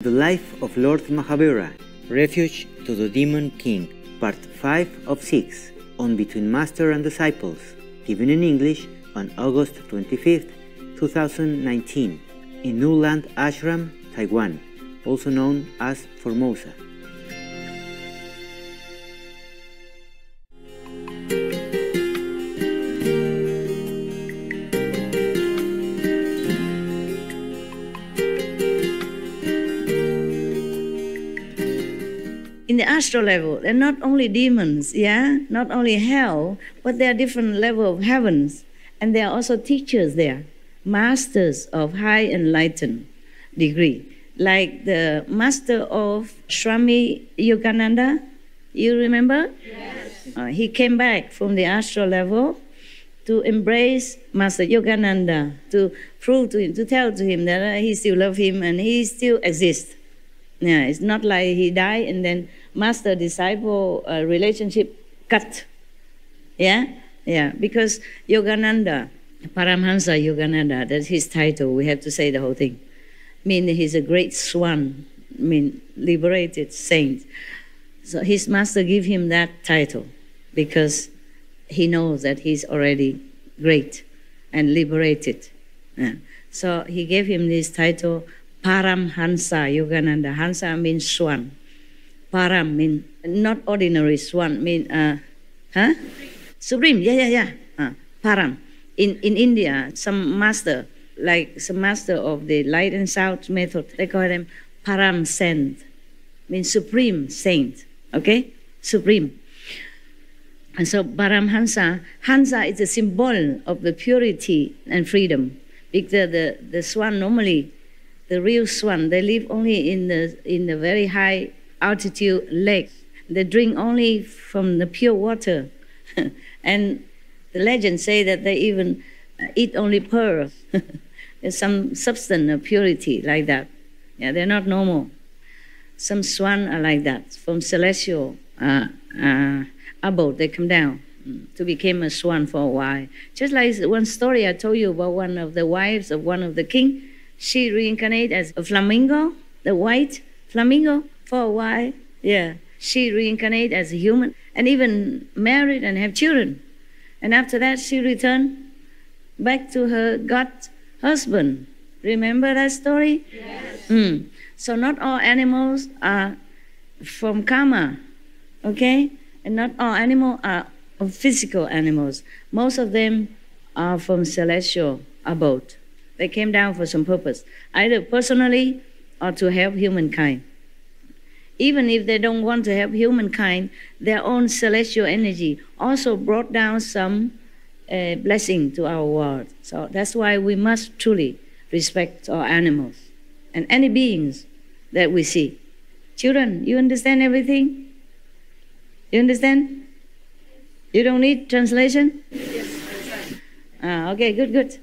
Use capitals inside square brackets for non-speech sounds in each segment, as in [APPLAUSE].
The Life of Lord Mahavira, Refuge to the Demon King, Part 5 of 6, on Between Master and Disciples, given in English on August 25, 2019, in Newland Ashram, Taiwan, also known as Formosa. Astral level, they're not only demons, yeah, not only hell, but there are different level of heavens, and there are also teachers there, masters of high enlightened degree, like the master of Swami Yogananda. You remember? Yes. Uh, he came back from the astral level to embrace Master Yogananda, to prove to him, to tell to him that uh, he still love him and he still exists. Yeah, it's not like he died and then master disciple uh, relationship cut. Yeah, yeah, because Yogananda, Paramhansa Yogananda, that's his title. We have to say the whole thing. I mean, he's a great swan. I mean, liberated saint. So his master give him that title because he knows that he's already great and liberated. Yeah. So he gave him this title, Paramhansa Yogananda. Hansa means swan. Param means not ordinary swan, mean uh, huh? Supreme. Yeah, yeah, yeah. Uh, param. In in India, some master, like some master of the light and sound method, they call them Param saint, means supreme saint. Okay, supreme. And so Paramhansa, Hansa Hansa is a symbol of the purity and freedom. Because the, the swan normally, the real swan, they live only in the in the very high altitude lake. They drink only from the pure water. [LAUGHS] and the legends say that they even eat only pearl. [LAUGHS] There's some substance of purity like that. Yeah, they're not normal. Some swan are like that, from celestial uh, uh, abode, they come down to become a swan for a while. Just like one story I told you about one of the wives of one of the king, she reincarnated as a flamingo, the white flamingo, for a while. Yeah, she reincarnated as a human and even married and have children. And after that, she returned back to her God husband. Remember that story? Yes. Mm. So not all animals are from karma, okay? And not all animals are physical animals. Most of them are from celestial abode. They came down for some purpose, either personally or to help humankind. Even if they don't want to help humankind, their own celestial energy also brought down some uh, blessing to our world. So that's why we must truly respect our animals and any beings that we see. Children, you understand everything? You understand? You don't need translation? Yes, ah, okay, good, good.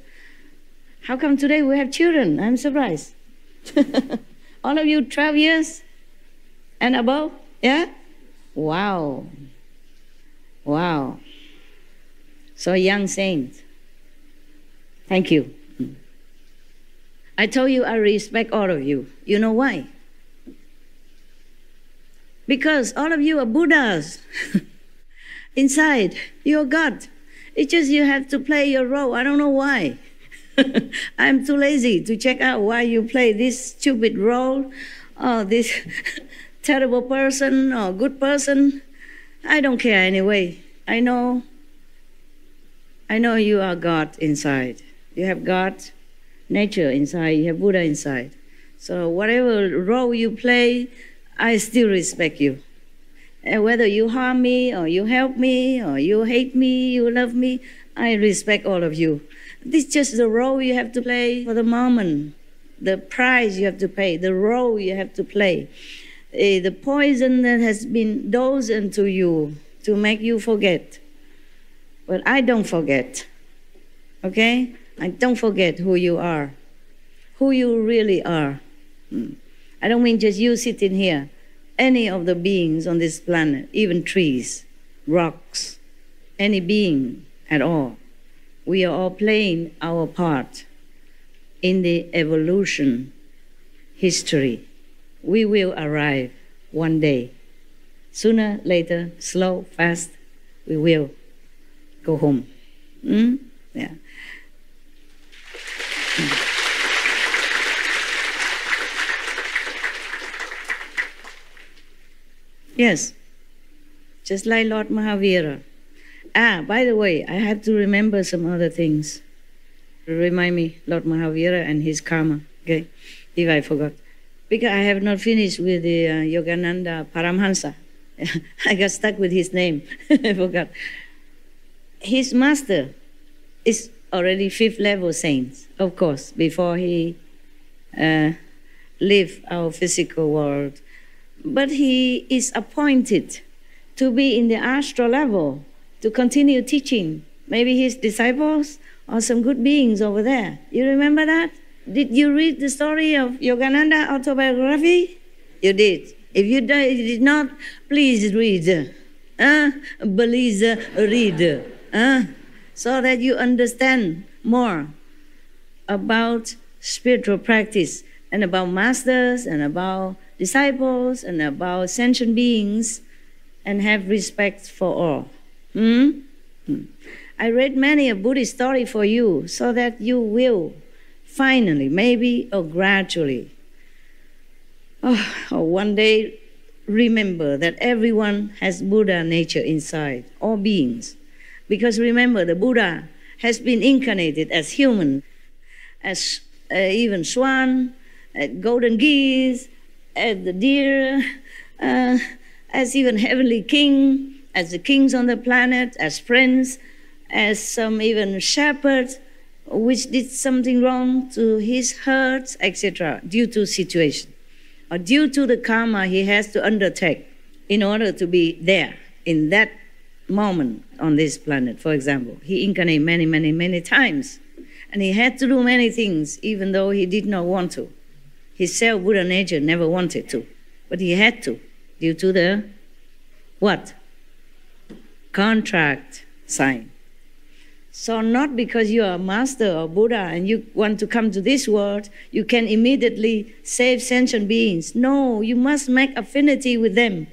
How come today we have children? I'm surprised. [LAUGHS] All of you 12 years and above? Yeah? Wow. Wow. So young saint. Thank you. I told you I respect all of you. You know why? Because all of you are Buddhas. [LAUGHS] Inside, you're God. It's just you have to play your role. I don't know why. [LAUGHS] I'm too lazy to check out why you play this stupid role or this [LAUGHS] terrible person or good person. I don't care anyway. I know I know you are God inside. You have God nature inside, you have Buddha inside. So whatever role you play, I still respect you. And whether you harm me or you help me or you hate me, you love me, I respect all of you. This is just the role you have to play for the moment, the price you have to pay, the role you have to play, uh, the poison that has been dosed into you to make you forget. But I don't forget. Okay? I don't forget who you are, who you really are. I don't mean just you sitting here. Any of the beings on this planet, even trees, rocks, any being at all, we are all playing our part in the evolution history we will arrive one day. Sooner, later, slow, fast, we will go home. Mm? Yeah. Yes, just like Lord Mahavira. Ah, by the way, I have to remember some other things. Remind me, Lord Mahavira and his karma, okay, if I forgot. Because I have not finished with the uh, Yogananda Paramhansa. [LAUGHS] I got stuck with his name. [LAUGHS] I forgot. His master is already fifth level saint, of course, before he uh, left our physical world. But he is appointed to be in the astral level to continue teaching. Maybe his disciples or some good beings over there. You remember that? Did you read the story of Yogananda autobiography? You did. If you did not, please read. Uh, please read. Uh, so that you understand more about spiritual practice and about masters and about disciples and about sentient beings and have respect for all. Hmm? Hmm. I read many a Buddhist story for you so that you will finally, maybe or gradually, oh, or one day remember that everyone has Buddha nature inside, all beings. Because remember, the Buddha has been incarnated as human, as uh, even swan, uh, golden geese, as the deer, [LAUGHS] uh, as even heavenly king, as the kings on the planet, as prince, as some even shepherds which did something wrong to his herds, etc., due to situation or due to the karma he has to undertake in order to be there in that moment on this planet, for example. He incarnated many, many, many times. And he had to do many things, even though he did not want to. His self Buddha nature never wanted to. But he had to, due to the what? Contract sign. So, not because you are a master or Buddha and you want to come to this world, you can immediately save sentient beings. No, you must make affinity with them,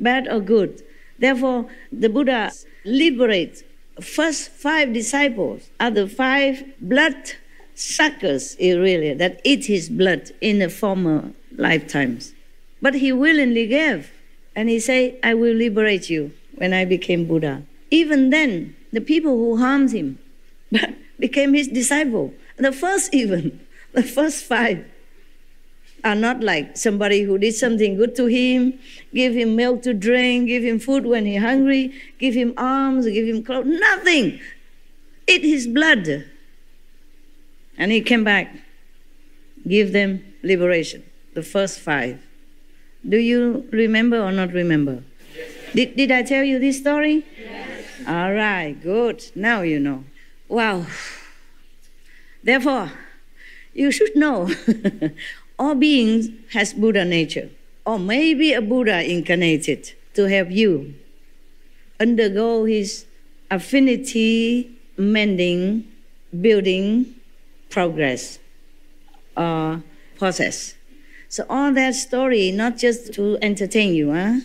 bad or good. Therefore, the Buddha liberates first five disciples are the five blood suckers, eh, really, that eat his blood in the former lifetimes. But he willingly gave, and he said, I will liberate you when I became Buddha. Even then, the people who harmed him [LAUGHS] became his disciple. The first, even, [LAUGHS] the first five are not like somebody who did something good to him, give him milk to drink, give him food when he's hungry, give him arms, give him clothes, nothing. Eat his blood. And he came back, give them liberation, the first five. Do you remember or not remember? Yes. Did, did I tell you this story? All right, good. Now you know. Wow. Therefore, you should know [LAUGHS] all beings has Buddha nature, or maybe a Buddha incarnated to help you undergo his affinity mending, building progress or process. So all that story, not just to entertain you, huh?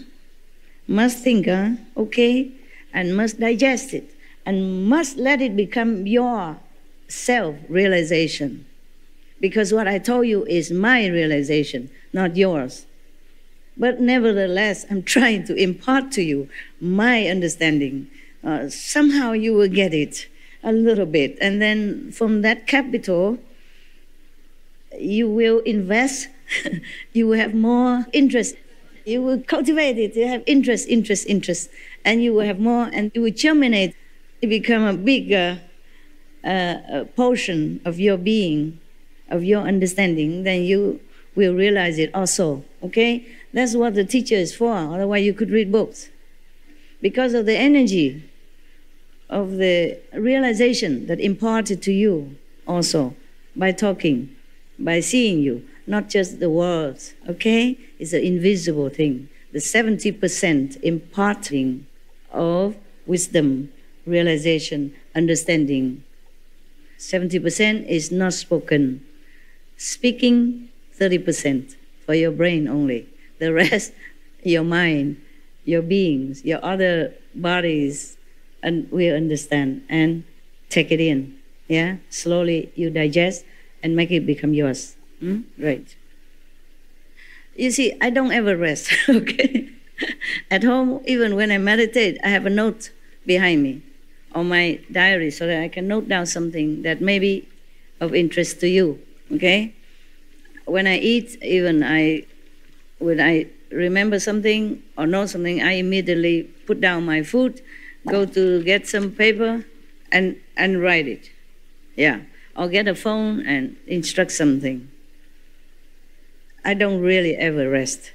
Must think, huh? Okay? And must digest it and must let it become your self realization. Because what I told you is my realization, not yours. But nevertheless, I'm [LAUGHS] trying to impart to you my understanding. Uh, somehow you will get it a little bit. And then from that capital, you will invest, [LAUGHS] you will have more interest, you will cultivate it, you have interest, interest, interest and you will have more, and it will germinate, it become a bigger uh, portion of your being, of your understanding, then you will realize it also. Okay? That's what the teacher is for. Otherwise, you could read books. Because of the energy of the realization that imparted to you also by talking, by seeing you, not just the words. Okay? It's an invisible thing. The 70% imparting of wisdom, realization, understanding. 70% is not spoken. Speaking, 30% for for your brain only. The [LAUGHS] rest, your mind, your beings, your other bodies, and we understand and take it in. Yeah, slowly you digest and make it become yours. Hmm? Right. You see, I don't ever rest. [LAUGHS] okay. At home, even when I meditate, I have a note behind me on my diary so that I can note down something that may be of interest to you. Okay? When I eat, even I, when I remember something or know something, I immediately put down my food, go to get some paper, and and write it. Yeah, or get a phone and instruct something. I don't really ever rest.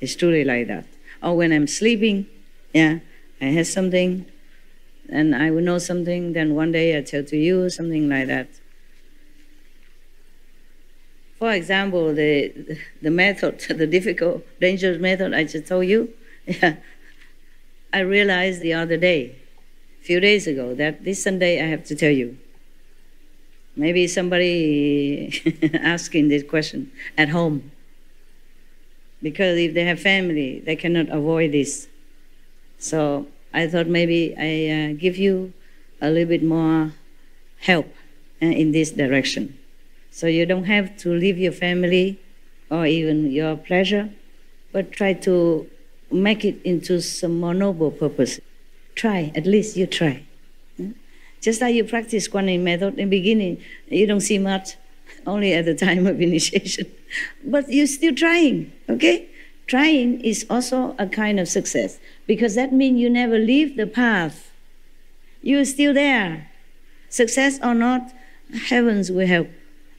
It's truly like that. Or when I'm sleeping, yeah, I have something, and I will know something. Then one day I tell to you something like that. For example, the, the method, [LAUGHS] the difficult, dangerous method I just told you, [LAUGHS] yeah, I realized the other day, a few days ago, that this Sunday I have to tell you. Maybe somebody [LAUGHS] asking this question at home. Because if they have family, they cannot avoid this. So I thought maybe I uh, give you a little bit more help uh, in this direction. So you don't have to leave your family or even your pleasure, but try to make it into some more noble purpose. Try, at least you try. Hmm? Just like you practice Kuan method in the beginning, you don't see much, only at the time of [LAUGHS] initiation. But you're still trying, okay? Trying is also a kind of success because that means you never leave the path. You're still there. Success or not, heavens will help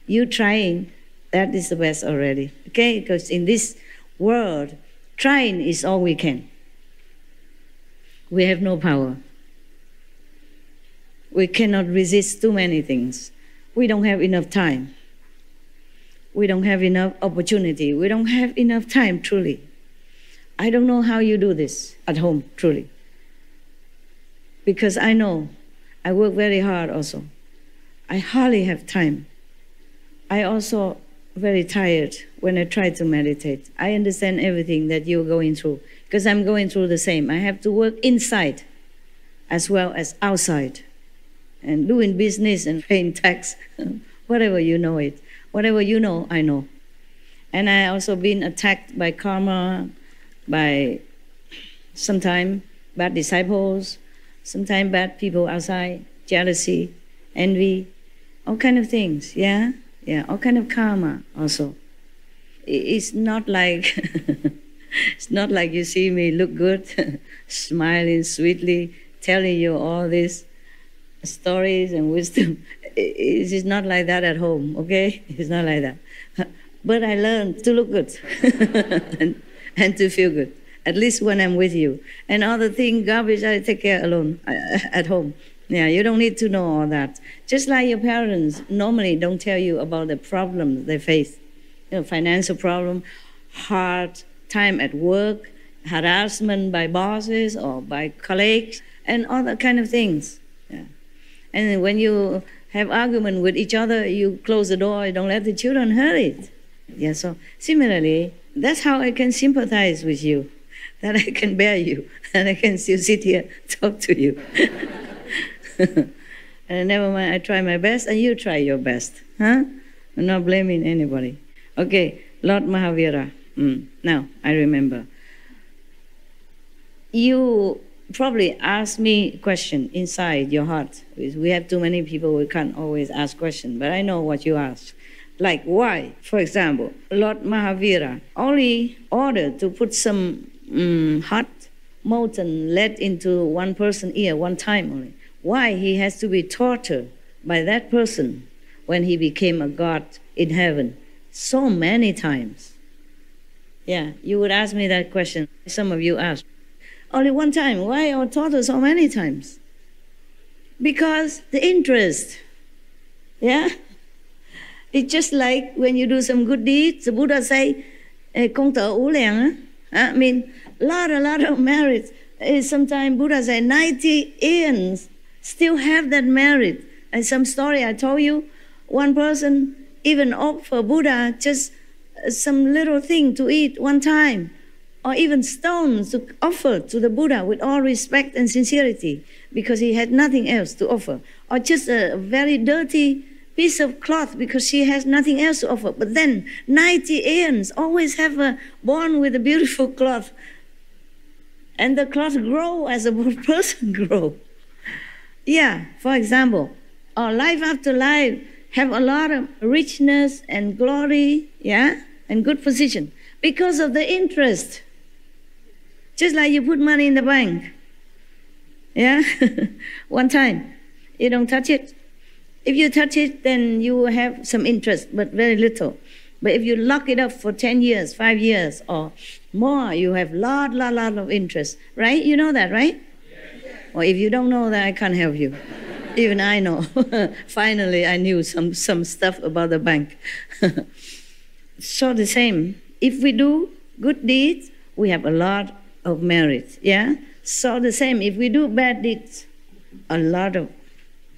you trying, that is the best already. Okay? Because in this world, trying is all we can. We have no power. We cannot resist too many things. We don't have enough time. We don't have enough opportunity. We don't have enough time, truly. I don't know how you do this at home, truly. Because I know I work very hard also. I hardly have time I also very tired when I try to meditate. I understand everything that you're going through because I'm going through the same. I have to work inside as well as outside and doing business and paying tax, [LAUGHS] whatever you know it. Whatever you know, I know. And I also been attacked by karma, by sometimes bad disciples, sometimes bad people outside, jealousy, envy, all kind of things, yeah? Yeah, all kind of karma also. It's not like [LAUGHS] it's not like you see me look good, [LAUGHS] smiling sweetly, telling you all these stories and wisdom. It is not like that at home, okay? [LAUGHS] It's not like that. [LAUGHS] But I learned to look good [LAUGHS] and, and to feel good, at least when I'm with you. And other thing, garbage, I take care alone uh, at home. Yeah, you don't need to know all that. Just like your parents normally don't tell you about the problems they face, you know, financial problem, hard time at work, harassment by bosses or by colleagues, and other kind of things. Yeah. And when you have argument with each other, you close the door, you don't let the children hear it. Yeah, so similarly, that's how I can sympathize with you, [LAUGHS] that I can bear you, [LAUGHS] and I can still sit here [LAUGHS] talk to you. and never mind, I try my best, and you try your best. Huh? I'm not blaming anybody. Okay, Lord Mahavira. Mm, now, I remember. You probably ask me question inside your heart. We have too many people, we can't always ask questions, but I know what you ask. Like why, for example, Lord Mahavira only ordered to put some mm, hot molten lead into one person's ear one time only why he has to be tortured by that person when he became a god in heaven so many times. Yeah, you would ask me that question. Some of you ask. Only one time. Why are tortured so many times? Because the interest. Yeah? It's just like when you do some good deeds, the Buddha say, công đức vô lượng. I mean, lot, a lot of merit. Eh, Sometimes Buddha say 90 years still have that merit. And some story I told you, one person even opt for Buddha just eh, some little thing to eat one time, or even stones to offer to the Buddha with all respect and sincerity because he had nothing else to offer, or just a very dirty piece of cloth because she has nothing else to offer. But then 90 aeons always have a born with a beautiful [LAUGHS] cloth. And the cloth grow as a [LAUGHS] person grow. Yeah, for example, our life after life have a lot of richness and glory, yeah, and good position because of the interest. Just like you put money in the bank. Yeah? [LAUGHS] One time. You don't touch it. If you touch it, then you will have some interest, but very little. But if you lock it up for 10 years, five years, or more, you have a lot, lot, lot of interest, right? You know that, right? Or if you don't know that, I can't help you. [LAUGHS] Even I know. [LAUGHS] Finally, I knew some, some stuff about the bank. so the same. If we do good deeds, we have a lot of merit. Yeah? So the same. If we do bad deeds, a lot of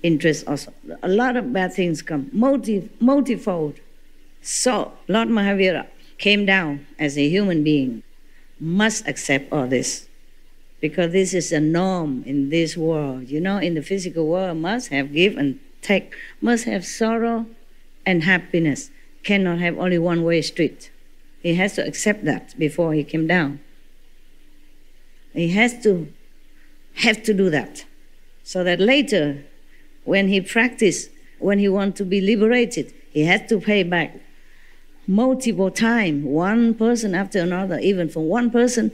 interest also. A lot of bad things come, multi, multifold. So Lord Mahavira came down as a human being, must accept all this. Because this is a norm in this world. You know, in the physical world, must have give and take, must have sorrow and happiness. Cannot have only one way street. He has to accept that before he came down. He has to have to do that so that later when he practice, when he want to be liberated, he has to pay back multiple time, one person after another, even from one person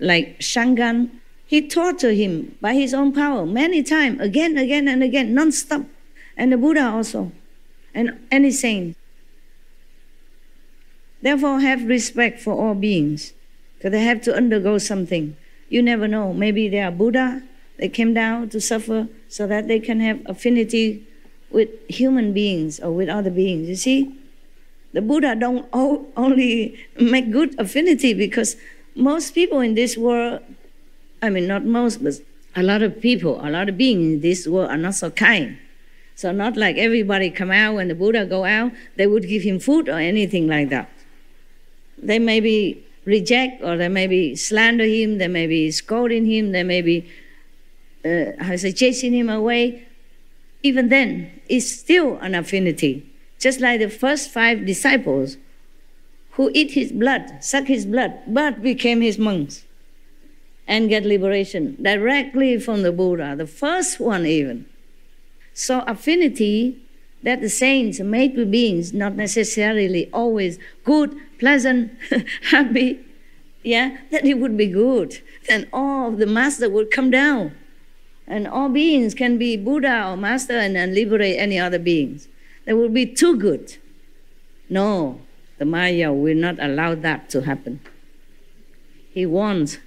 like Shangan. He tortured him by his own power many times, again, again, and again, non-stop. And the Buddha also, and any saint. Therefore, have respect for all beings, because they have to undergo something. You never know. Maybe they are Buddha, they came down to suffer so that they can have affinity with human beings or with other beings. You see, the Buddha don't only make good affinity because most people in this world, I mean, not most, but a lot of people, a lot of beings in this world are not so kind. So not like everybody come out when the Buddha go out, they would give him food or anything like that. They maybe reject or they maybe slander him, they may be scolding him, they may be uh, how say, chasing him away, even then, it's still an affinity. Just like the first five disciples who eat his blood, suck his blood, but became his monks and get liberation directly from the Buddha, the first one even. So affinity that the saints made with beings, not necessarily always good, pleasant, [LAUGHS] happy, yeah, that it would be good. Then all of the master would come down and all beings can be Buddha or Master and, and liberate any other beings. That would be too good. No, the Maya will not allow that to happen. He wants,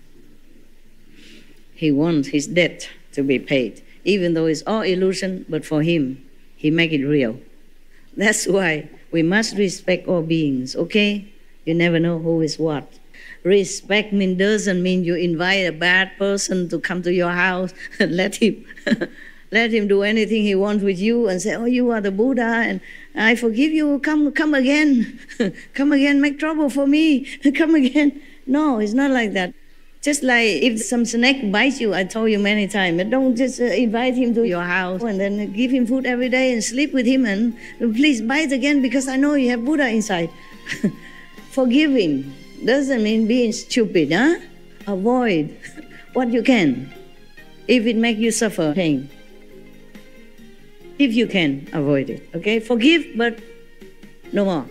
he wants his debt to be paid, even though it's all illusion, but for him, he make it real. That's why we must respect all beings, okay? You never know who is what. Respect mean doesn't mean you invite a bad person to come to your house and [LAUGHS] let him [LAUGHS] let him do anything he wants with you and say, "Oh, you are the Buddha and I forgive you. Come, come again, [LAUGHS] come again. Make trouble for me. come again." No, it's not like that. Just like if some snake bites you, I told you many times, don't just uh, invite him to your house and then give him food every day and sleep with him and please bite again because I know you have Buddha inside. Forgive him doesn't mean being stupid, huh? Avoid [LAUGHS] what you can if it make you suffer pain. If you can avoid it, okay? Forgive, but no more.